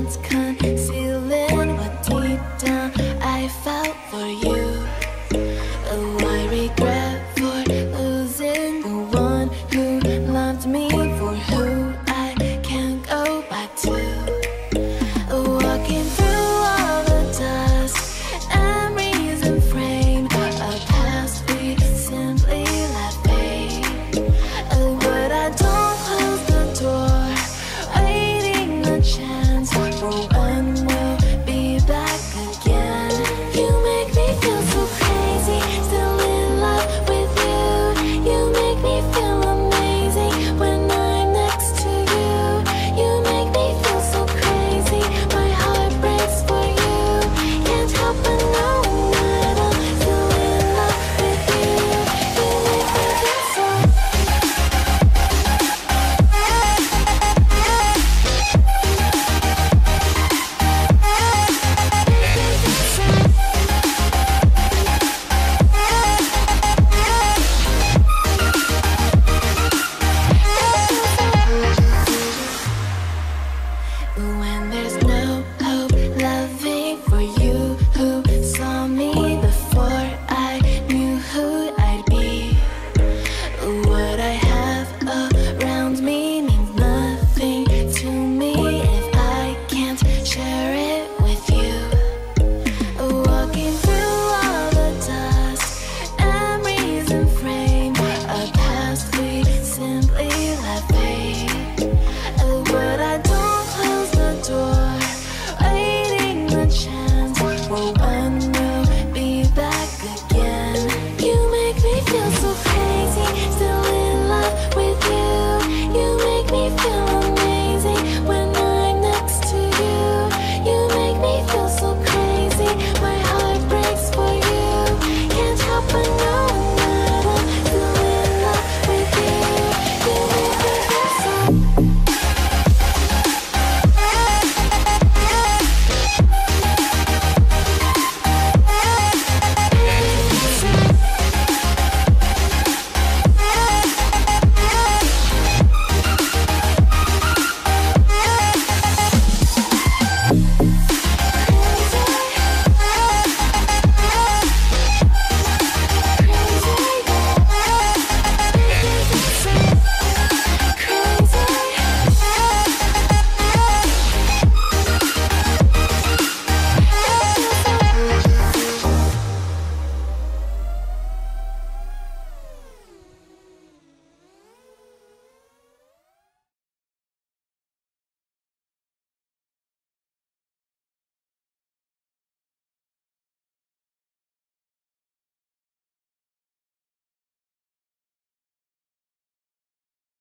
sounds kind